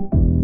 you.